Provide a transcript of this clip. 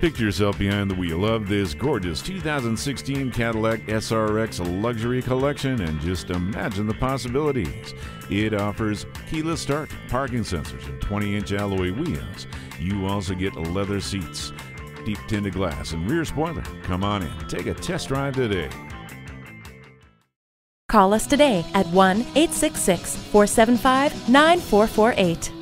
Picture yourself behind the wheel of this gorgeous 2016 Cadillac SRX luxury collection and just imagine the possibilities. It offers keyless start, parking sensors, and 20 inch alloy wheels. You also get leather seats, deep tinted glass, and rear spoiler. Come on in, take a test drive today. Call us today at 1 866 475 9448.